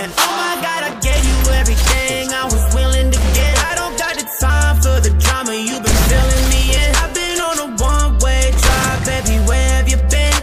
And oh my god, I gave you everything I was willing to get. I don't got the time for the drama. You've been filling me in. I've been on a one-way drive, baby. Where have you been?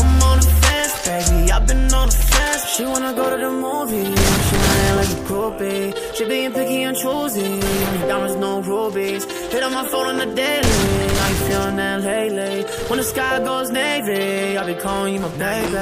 I'm on the fence, baby. I've been on the fence. She wanna go to the movies. She wanna like a groupie. She being picky and choosy. Diamonds, no rubies. Hit on my phone on the daily. How you feeling that lately? When the sky goes navy, I'll be calling you my baby.